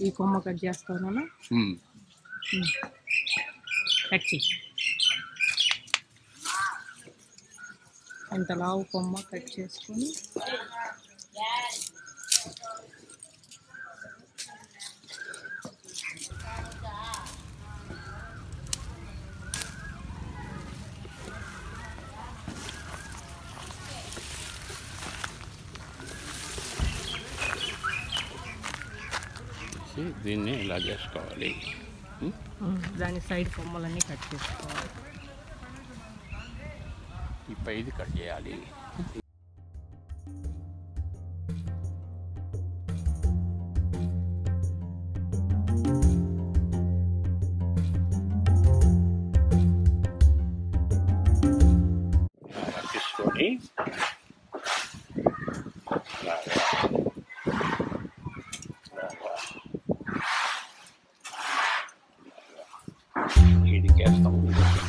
ఈ కొమ్మ కట్ ఉమ్. కట్ చెయ్యి అంత లావు కొమ్మ కట్ చేసుకొని. చేసి దీన్ని ఇలా చేసుకోవాలి. దాని సైడ్ కొమ్మలన్నీ కట్ చేసుకోవాలి. ఈ పైది కట్ చేయాలి. podcast. Tá Tamo junto.